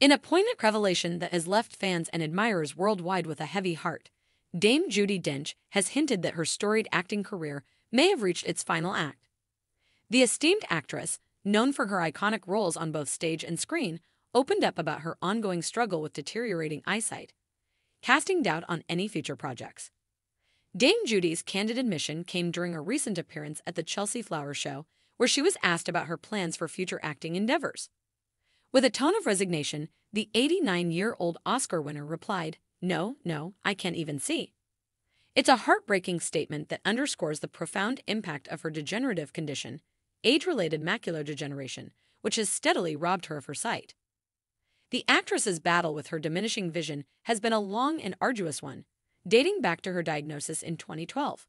In a poignant revelation that has left fans and admirers worldwide with a heavy heart, Dame Judi Dench has hinted that her storied acting career may have reached its final act. The esteemed actress, known for her iconic roles on both stage and screen, opened up about her ongoing struggle with deteriorating eyesight, casting doubt on any future projects. Dame Judi's candid admission came during a recent appearance at the Chelsea Flower Show, where she was asked about her plans for future acting endeavors. With a tone of resignation, the 89 year old Oscar winner replied, No, no, I can't even see. It's a heartbreaking statement that underscores the profound impact of her degenerative condition, age related macular degeneration, which has steadily robbed her of her sight. The actress's battle with her diminishing vision has been a long and arduous one, dating back to her diagnosis in 2012.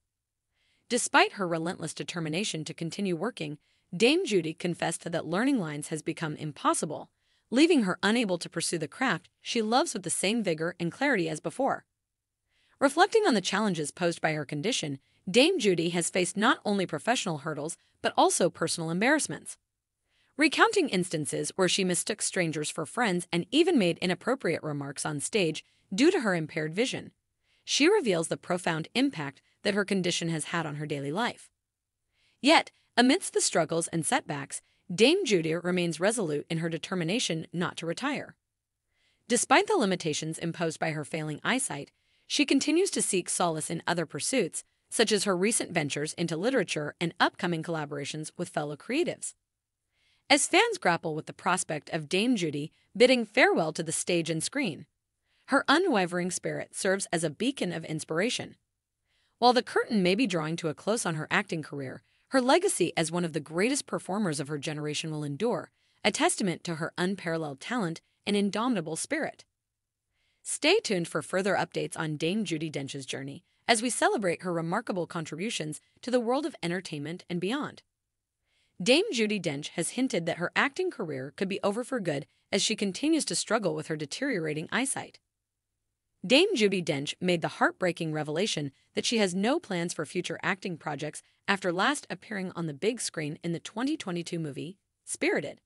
Despite her relentless determination to continue working, Dame Judi confessed that learning lines has become impossible, leaving her unable to pursue the craft she loves with the same vigor and clarity as before. Reflecting on the challenges posed by her condition, Dame Judi has faced not only professional hurdles but also personal embarrassments recounting instances where she mistook strangers for friends and even made inappropriate remarks on stage due to her impaired vision. She reveals the profound impact that her condition has had on her daily life. Yet, amidst the struggles and setbacks, Dame Judi remains resolute in her determination not to retire. Despite the limitations imposed by her failing eyesight, she continues to seek solace in other pursuits, such as her recent ventures into literature and upcoming collaborations with fellow creatives. As fans grapple with the prospect of Dame Judi bidding farewell to the stage and screen, her unwavering spirit serves as a beacon of inspiration. While the curtain may be drawing to a close on her acting career, her legacy as one of the greatest performers of her generation will endure, a testament to her unparalleled talent and indomitable spirit. Stay tuned for further updates on Dame Judi Dench's journey as we celebrate her remarkable contributions to the world of entertainment and beyond. Dame Judi Dench has hinted that her acting career could be over for good as she continues to struggle with her deteriorating eyesight. Dame Judi Dench made the heartbreaking revelation that she has no plans for future acting projects after last appearing on the big screen in the 2022 movie Spirited.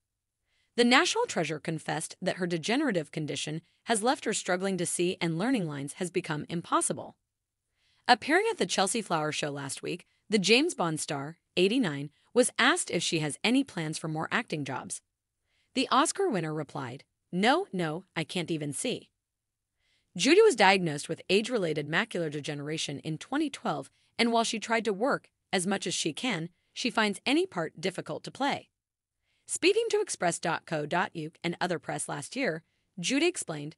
The national treasure confessed that her degenerative condition has left her struggling to see and learning lines has become impossible. Appearing at the Chelsea Flower Show last week, the James Bond star, 89, was asked if she has any plans for more acting jobs. The Oscar winner replied, No, no, I can't even see. Judi was diagnosed with age related macular degeneration in 2012, and while she tried to work as much as she can, she finds any part difficult to play. Speaking to Express.co.uk and other press last year, Judi explained,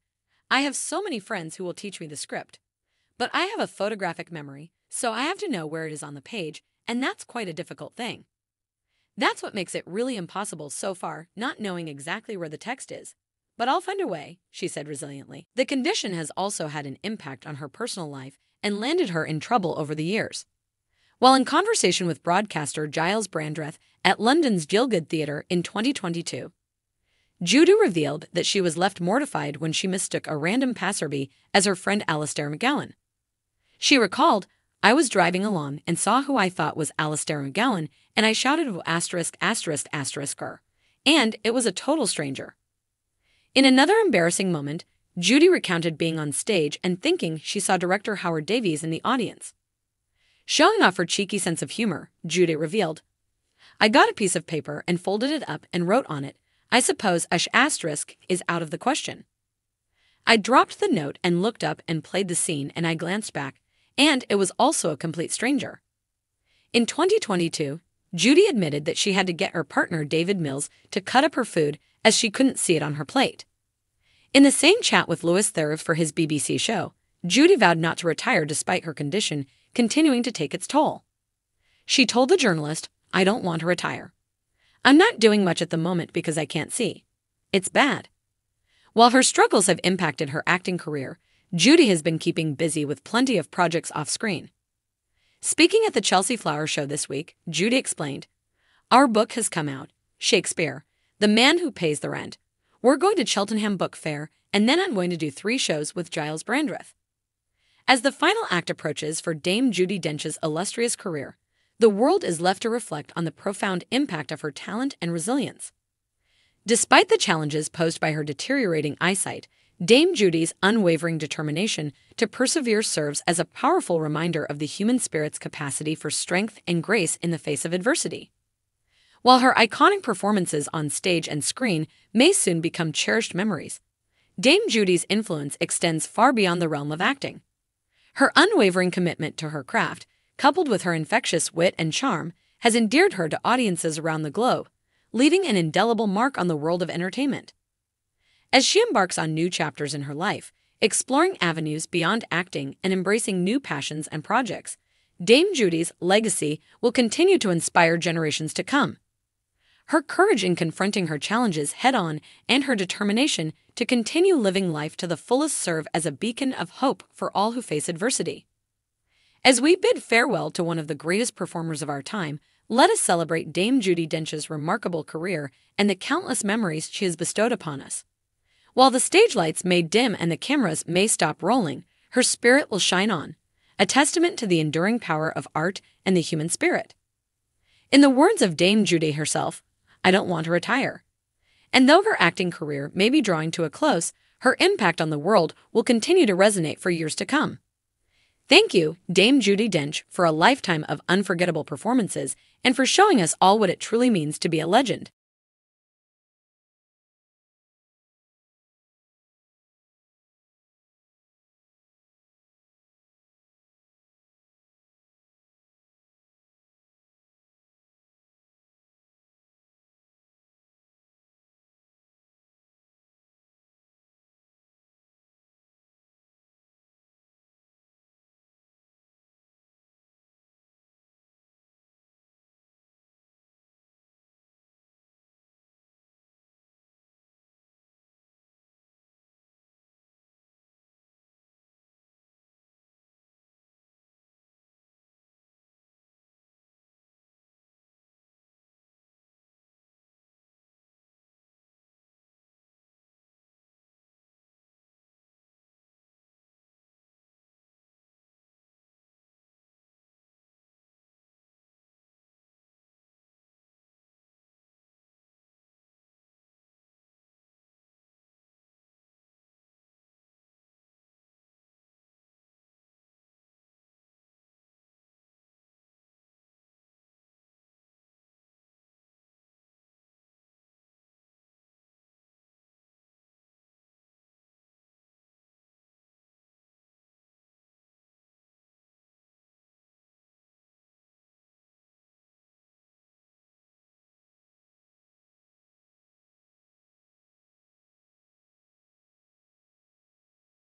I have so many friends who will teach me the script. But I have a photographic memory, so I have to know where it is on the page, and that's quite a difficult thing. That's what makes it really impossible so far, not knowing exactly where the text is. But I'll find a way, she said resiliently. The condition has also had an impact on her personal life and landed her in trouble over the years. While in conversation with broadcaster Giles Brandreth at London's Gielgud Theatre in 2022, Judi revealed that she was left mortified when she mistook a random passerby as her friend Alistair McGowan. She recalled, I was driving along and saw who I thought was Alistair McGowan, and I shouted asterisk asterisk asterisk her. And it was a total stranger. In another embarrassing moment, Judi recounted being on stage and thinking she saw director Howard Davies in the audience. Showing off her cheeky sense of humor, Judi revealed, I got a piece of paper and folded it up and wrote on it, I suppose ash asterisk is out of the question. I dropped the note and looked up and played the scene and I glanced back, and it was also a complete stranger. In 2022, Judi admitted that she had to get her partner David Mills to cut up her food as she couldn't see it on her plate. In the same chat with Louis Theroux for his BBC show, Judi vowed not to retire despite her condition continuing to take its toll. She told the journalist, I don't want to retire. I'm not doing much at the moment because I can't see. It's bad. While her struggles have impacted her acting career, Judi has been keeping busy with plenty of projects off screen. Speaking at the Chelsea Flower Show this week, Judi explained, Our book has come out, Shakespeare, The Man Who Pays the Rent. We're going to Cheltenham Book Fair, and then I'm going to do three shows with Giles Brandreth. As the final act approaches for Dame Judi Dench's illustrious career, the world is left to reflect on the profound impact of her talent and resilience. Despite the challenges posed by her deteriorating eyesight, Dame Judi's unwavering determination to persevere serves as a powerful reminder of the human spirit's capacity for strength and grace in the face of adversity. While her iconic performances on stage and screen may soon become cherished memories, Dame Judi's influence extends far beyond the realm of acting. Her unwavering commitment to her craft, coupled with her infectious wit and charm, has endeared her to audiences around the globe, leaving an indelible mark on the world of entertainment. As she embarks on new chapters in her life, exploring avenues beyond acting and embracing new passions and projects, Dame Judi's legacy will continue to inspire generations to come. Her courage in confronting her challenges head on and her determination to continue living life to the fullest serve as a beacon of hope for all who face adversity. As we bid farewell to one of the greatest performers of our time, let us celebrate Dame Judi Dench's remarkable career and the countless memories she has bestowed upon us. While the stage lights may dim and the cameras may stop rolling, her spirit will shine on, a testament to the enduring power of art and the human spirit. In the words of Dame Judi herself, I don't want to retire. And though her acting career may be drawing to a close, her impact on the world will continue to resonate for years to come. Thank you, Dame Judi Dench, for a lifetime of unforgettable performances and for showing us all what it truly means to be a legend.